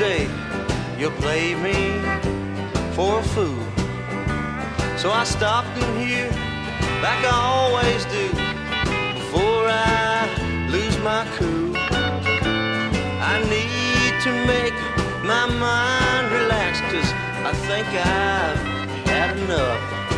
you'll play me for a fool. So I stopped in here like I always do before I lose my cool. I need to make my mind relax cause I think I've had enough.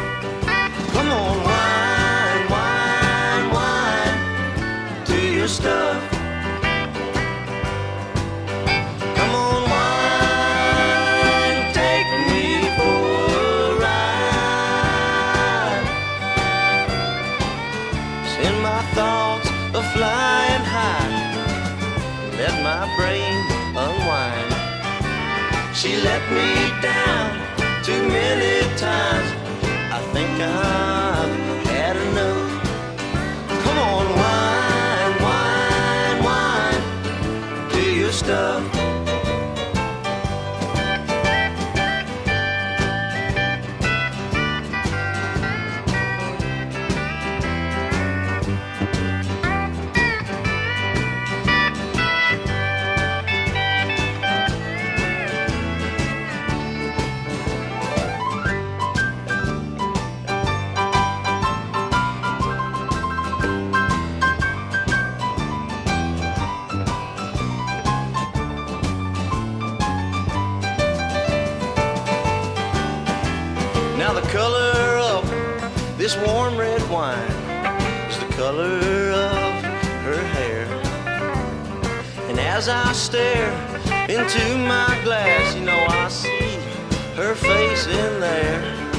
Send my thoughts a flying high. Let my brain unwind. She let me down too many times. Now the color of this warm red wine is the color of her hair. And as I stare into my glass, you know I see her face in there.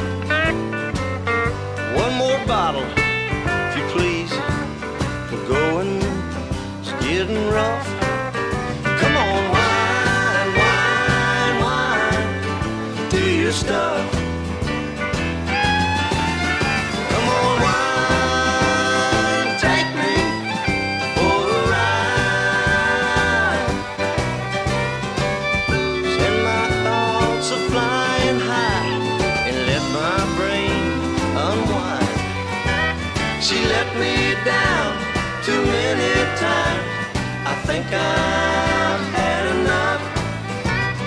Me down too many times. I think I've had enough.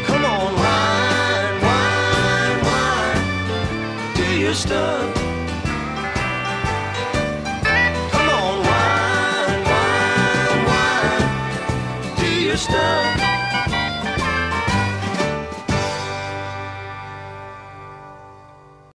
Come on, wine, wine, wine, do your stuff.